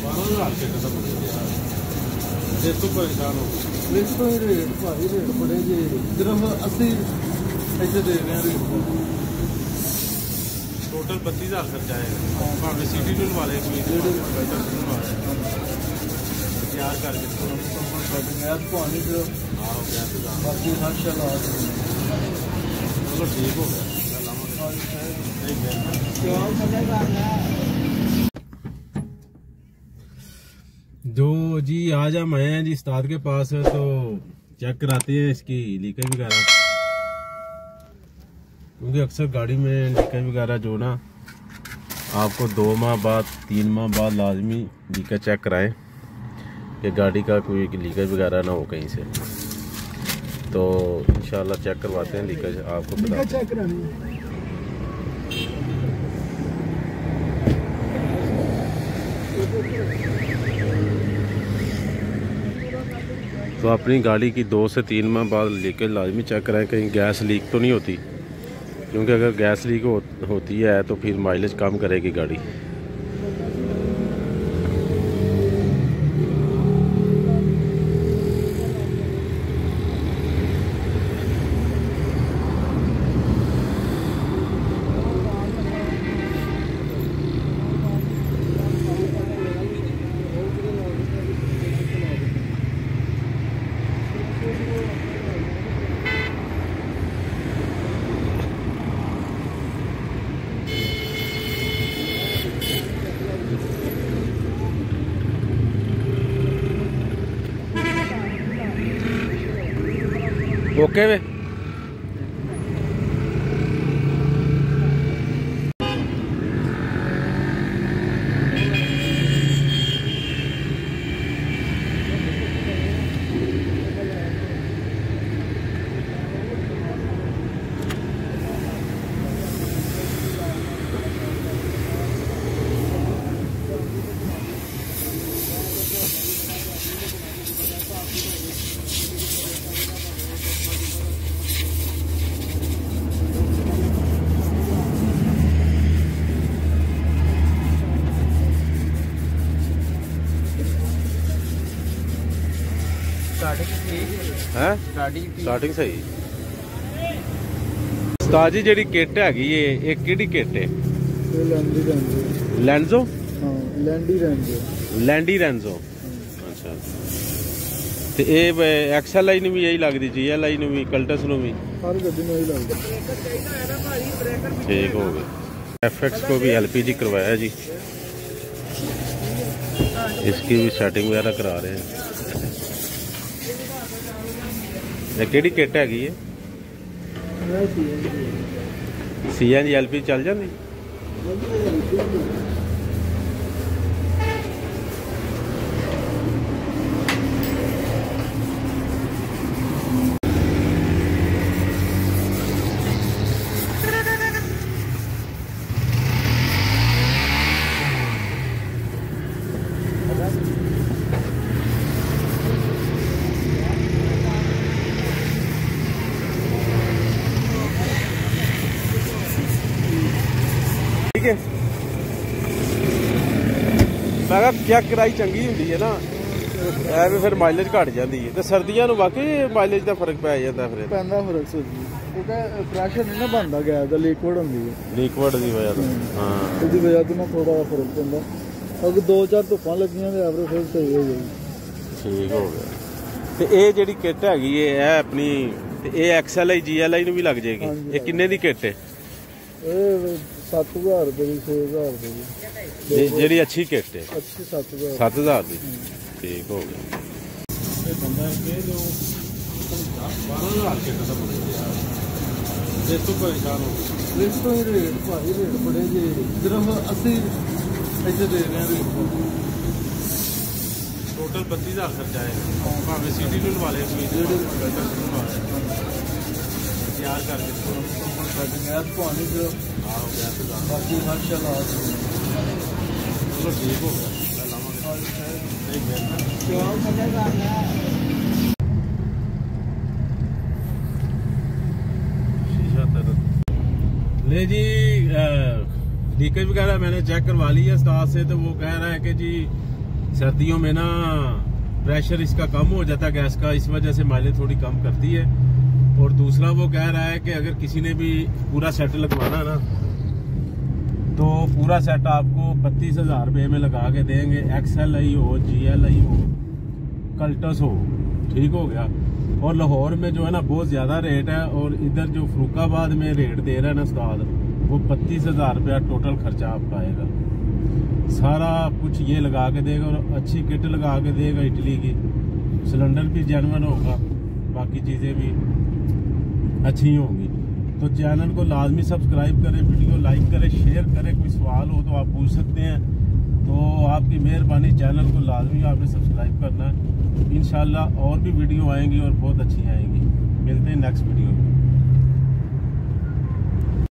बारह परेशान हो रेट रेट बड़े सिर्फ़ रहे हैं टोटल बत्ती हज़ार खर्चा है। सिटी टूल वाले तैयार करके पानी बाकी हर ठीक हो गया। जो जी आज हम आए हैं जी उस्ताद के पास है तो चेक कराते हैं इसकी लीकेज वगैरह। क्योंकि अक्सर गाड़ी में लीकेज वगैरह जो ना आपको दो माह बाद तीन माह बाद लाजमी लीकेज चेक कराएँ कि गाड़ी का कोई लीकेज वगैरह ना हो कहीं से। तो इंशाल्लाह चेक करवाते हैं लीकेज आपको बता चेक करानी है तो अपनी गाड़ी की दो से तीन माह बाद लीकेज लाजमी चेक कराएँ कहीं गैस लीक तो नहीं होती? क्योंकि अगर गैस लीक हो, होती है तो फिर माइलेज कम करेगी गाड़ी। ओके वे ਹੈ ਗਾੜੀ ਸਟਾਰਟਿੰਗ ਸਹੀ ਉਸਤਾਦ ਜੀ ਜਿਹੜੀ ਕਿੱਟ ਹੈਗੀ ਏ ਇਹ ਕਿਹੜੀ ਕਿੱਟ ਏ ਇਹ ਲੈਂਡੀ ਰਹਿੰਦੇ ਲੈਂਜ਼ੋ ਹਾਂ ਲੈਂਡੀ ਰਹਿੰਦੇ ਲੈਂਡੀ ਰੈਂਜ਼ੋ ਅੱਛਾ ਤੇ ਇਹ ਐਕਸਐਲ ਆਈ ਨੂੰ ਵੀ ਇਹੀ ਲੱਗਦੀ ਜੀ ਐਲ ਆਈ ਨੂੰ ਵੀ ਕਲਟਸ ਨੂੰ ਵੀ ਹਰ ਗੱਡੀ ਨੂੰ ਹੀ ਲੱਗਦਾ ठीक हो गया एफ को भी एलपीजी करवाया जी इसकी भी सेटिंग वगैरह करा रहे हैं ਇਹ ਕਿਹੜੀ ਕਿੱਟ ਹੈਗੀ ਹੈ ਸੀਐਨਜੀ ਐਲਪੀ ਚੱਲ ਜਾਂਦੀ? ਹੈ ਮੈਂ ਕਿਹਾ ਚੈੱਕ ਕਰਾਈ ਚੰਗੀ ਹੁੰਦੀ ਹੈ ਨਾ ਐਵੇਂ ਫਿਰ ਮਾਈਲੇਜ ਘਟ ਜਾਂਦੀ ਹੈ। ਤੇ ਸਰਦੀਆਂ ਨੂੰ ਵਾਕਈ ਮਾਈਲੇਜ ਦਾ ਫ਼ਰਕ ਪੈ ਜਾਂਦਾ ਫਿਰ। ਪੈਂਦਾ ਫ਼ਰਕ ਜੀ ਕਿਉਂਕਿ ਪ੍ਰੈਸ਼ਰ ਨਹੀਂ ਨਾ ਬਣਦਾ ਗੈਸ ਦਾ ਲਿਕਵਿਡ ਹੁੰਦੀ ਹੈ। ਲਿਕਵਿਡ ਦੀ ਵਜ੍ਹਾ ਤੋਂ ਹਾਂ। ਉਹਦੀ ਵਜ੍ਹਾ ਤੋਂ ਨਾ ਥੋੜਾ ਫ਼ਰਕ ਪੈਂਦਾ। ਅਗਰ ਦੋ ਚਾਰ ਧੁੱਪਾਂ ਲੱਗੀਆਂ ਤੇ ਐਵਰੇਜ ਫਿਰ ਸਹੀ ਹੋ ਜਾਏਗੀ ਠੀਕ ਹੋ ਗਿਆ। ਤੇ ਇਹ ਜਿਹੜੀ ਕਿੱਟ ਹੈਗੀ ਇਹ ਆਪਣੀ ਤੇ ਇਹ ਐਕਸਐਲਆਈ ਜੀਐਲਆਈ ਨੂੰ ਵੀ ਲੱਗ ਜਾਏਗੀ। ਇਹ ਕਿੰਨੇ ਦੀ ਕਿੱਟ ਹੈ ਇਹ 7000 ਰੁਪਏ ਦੀ 6000 ਰੁਪਏ ਦੀ ਜੇ- ਜਿਹੜੀ ਅੱਛੀ ਕਿੱਟ ਹੈ। ਅੱਛੀ 7000 7000 ਦੀ। ਠੀਕ ਹੋ ਗਿਆ। ਇਹ ਬੰਦਾ ਇਹ ਜੋ 12000 ਕਿੱਟ ਦਾ ਬੰਦਾ ਜੇ ਤੋਂ ਪਰੇਸ਼ਾਨ ਹੋ ਇਸ ਤੋਂ ਹੀ ਰੇਟ ਭਾਈ ਰੇਟ ਬੜੇ ਜੇ। ਸਿਰਫ 80 ਇੱਥੇ ਦੇ ਰਹੇ ਆ ਰੇਟ ਟੋਟਲ 32000 ਖਰਚਾ ਹੈ ਭਾਵੇਂ ਕੋਈ ਕਰਕੇ ਸਾਡੇ ਮੈਥ ਪਾਣੀ ਫਿਰ ਆਹ ਹੋ ਗਿਆ ਤੇ ਦਾ ਬਾਕੀ ਹਰ ਸ਼ਲਾ ले जी लीकेज वगैरह मैंने चेक करवा ली है स्टाफ से तो वो कह रहा है कि जी सर्दियों में ना प्रेशर इसका कम हो जाता है गैस का इस वजह से माइलेज थोड़ी कम करती है। और दूसरा वो कह रहा है कि अगर किसी ने भी पूरा सेट लगवाना ना तो पूरा सेट आपको बत्तीस हज़ार रुपये में लगा के देंगे। एक्सएल आई हो जी एल आई हो कल्टस हो ठीक हो गया। और लाहौर में जो है ना, बहुत ज़्यादा रेट है और इधर जो फरूखाबाद में रेट दे रहा है ना उस्ताद, वो बत्तीस हज़ार रुपया टोटल खर्चा आपका आएगा। सारा कुछ ये लगा के देगा और अच्छी किट लगा के देगा इटली की। सिलेंडर भी जेनवन होगा, बाकी चीज़ें भी। अच्छी होंगी। तो चैनल को लाजमी सब्सक्राइब करें, वीडियो लाइक करें, शेयर करें। कोई सवाल हो तो आप पूछ सकते हैं। तो आपकी मेहरबानी, चैनल को लाजमी आपने सब्सक्राइब करना है। इन और भी वीडियो आएँगी और बहुत अच्छी आएँगी। मिलते हैं नेक्स्ट वीडियो में।